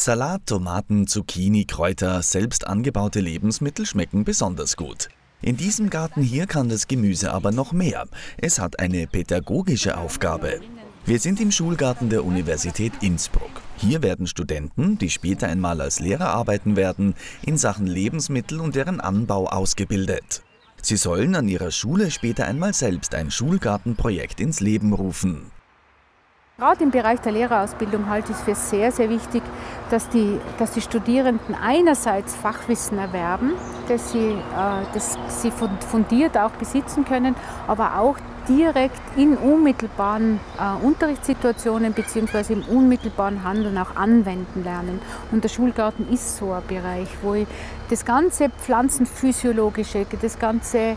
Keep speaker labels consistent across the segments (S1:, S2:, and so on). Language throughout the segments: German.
S1: Salat, Tomaten, Zucchini, Kräuter, selbst angebaute Lebensmittel schmecken besonders gut. In diesem Garten hier kann das Gemüse aber noch mehr. Es hat eine pädagogische Aufgabe. Wir sind im Schulgarten der Universität Innsbruck. Hier werden Studenten, die später einmal als Lehrer arbeiten werden, in Sachen Lebensmittel und deren Anbau ausgebildet. Sie sollen an ihrer Schule später einmal selbst ein Schulgartenprojekt ins Leben rufen.
S2: Gerade im Bereich der Lehrerausbildung halte ich es für sehr, sehr wichtig, dass die, dass die Studierenden einerseits Fachwissen erwerben, das sie, äh, das sie fundiert auch besitzen können, aber auch direkt in unmittelbaren äh, Unterrichtssituationen bzw. im unmittelbaren Handeln auch anwenden lernen. Und der Schulgarten ist so ein Bereich, wo ich das ganze pflanzenphysiologische, das ganze äh,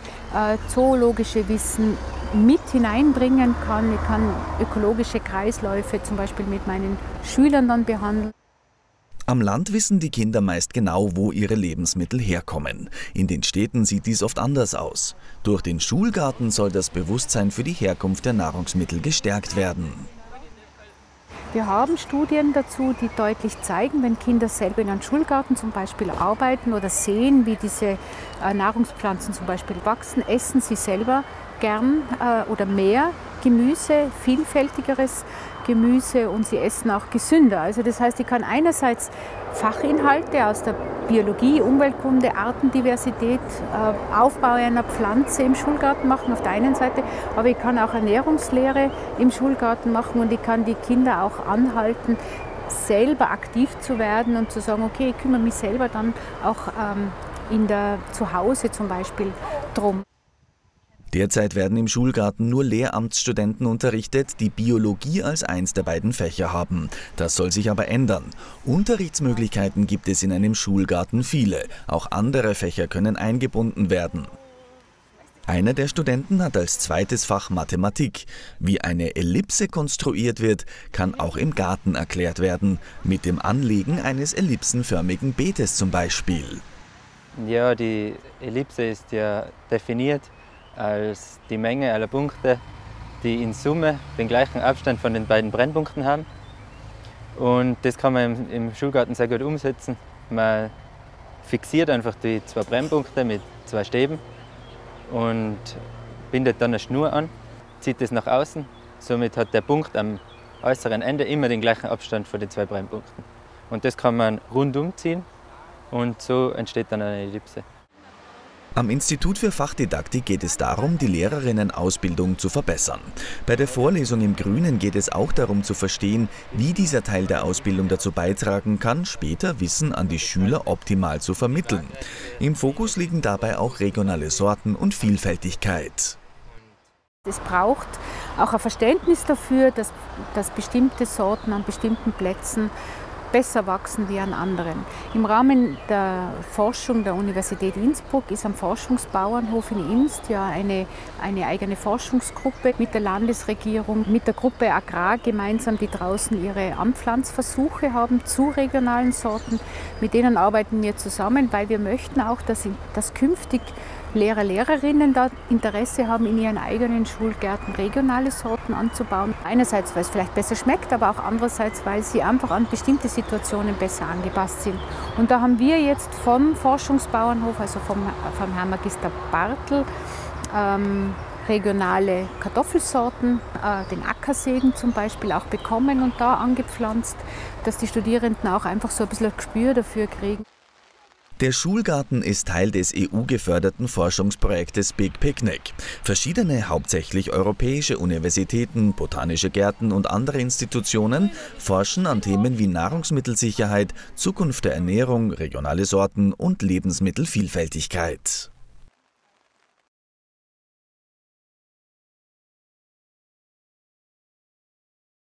S2: zoologische Wissen mit hineinbringen kann. Ich kann ökologische Kreisläufe zum Beispiel mit meinen Schülern dann behandeln.
S1: Am Land wissen die Kinder meist genau, wo ihre Lebensmittel herkommen. In den Städten sieht dies oft anders aus. Durch den Schulgarten soll das Bewusstsein für die Herkunft der Nahrungsmittel gestärkt werden.
S2: Wir haben Studien dazu, die deutlich zeigen, wenn Kinder selber in einem Schulgarten zum Beispiel arbeiten oder sehen, wie diese äh, Nahrungspflanzen zum Beispiel wachsen, essen sie selber gern äh, oder mehr Gemüse, vielfältigeres Gemüse und sie essen auch gesünder. Also das heißt, ich kann einerseits Fachinhalte aus der Biologie, Umweltkunde, Artendiversität, äh, Aufbau einer Pflanze im Schulgarten machen auf der einen Seite, aber ich kann auch Ernährungslehre im Schulgarten machen und ich kann die Kinder auch anhalten, selber aktiv zu werden und zu sagen, okay, ich kümmere mich selber dann auch ähm, in der Zuhause zum Beispiel drum.
S1: Derzeit werden im Schulgarten nur Lehramtsstudenten unterrichtet, die Biologie als eins der beiden Fächer haben. Das soll sich aber ändern. Unterrichtsmöglichkeiten gibt es in einem Schulgarten viele. Auch andere Fächer können eingebunden werden. Einer der Studenten hat als zweites Fach Mathematik. Wie eine Ellipse konstruiert wird, kann auch im Garten erklärt werden, mit dem Anlegen eines ellipsenförmigen Beetes zum Beispiel.
S3: Ja, die Ellipse ist ja definiert als die Menge aller Punkte, die in Summe den gleichen Abstand von den beiden Brennpunkten haben. Und das kann man im, im Schulgarten sehr gut umsetzen. Man fixiert einfach die zwei Brennpunkte mit zwei Stäben und bindet dann eine Schnur an, zieht es nach außen. Somit hat der Punkt am äußeren Ende immer den gleichen Abstand von den zwei Brennpunkten. Und das kann man rundum ziehen und so entsteht dann eine Ellipse.
S1: Am Institut für Fachdidaktik geht es darum, die Lehrerinnenausbildung zu verbessern. Bei der Vorlesung im Grünen geht es auch darum zu verstehen, wie dieser Teil der Ausbildung dazu beitragen kann, später Wissen an die Schüler optimal zu vermitteln. Im Fokus liegen dabei auch regionale Sorten und Vielfältigkeit.
S2: Es braucht auch ein Verständnis dafür, dass, dass bestimmte Sorten an bestimmten Plätzen besser wachsen wie an anderen. Im Rahmen der Forschung der Universität Innsbruck ist am Forschungsbauernhof in Inst ja eine, eine eigene Forschungsgruppe mit der Landesregierung, mit der Gruppe Agrar gemeinsam, die draußen ihre Anpflanzversuche haben zu regionalen Sorten. Mit denen arbeiten wir zusammen, weil wir möchten auch, dass, dass künftig Lehrer, Lehrerinnen da Interesse haben, in ihren eigenen Schulgärten regionale Sorten anzubauen. Einerseits, weil es vielleicht besser schmeckt, aber auch andererseits, weil sie einfach an bestimmte Situationen besser angepasst sind. Und da haben wir jetzt vom Forschungsbauernhof, also vom, vom Herrn Magister Bartel, ähm, regionale Kartoffelsorten, äh, den Ackersegen zum Beispiel auch bekommen und da angepflanzt, dass die Studierenden auch einfach so ein bisschen ein Gespür dafür kriegen.
S1: Der Schulgarten ist Teil des EU-geförderten Forschungsprojektes Big Picnic. Verschiedene, hauptsächlich europäische Universitäten, botanische Gärten und andere Institutionen forschen an Themen wie Nahrungsmittelsicherheit, Zukunft der Ernährung, regionale Sorten und Lebensmittelvielfältigkeit.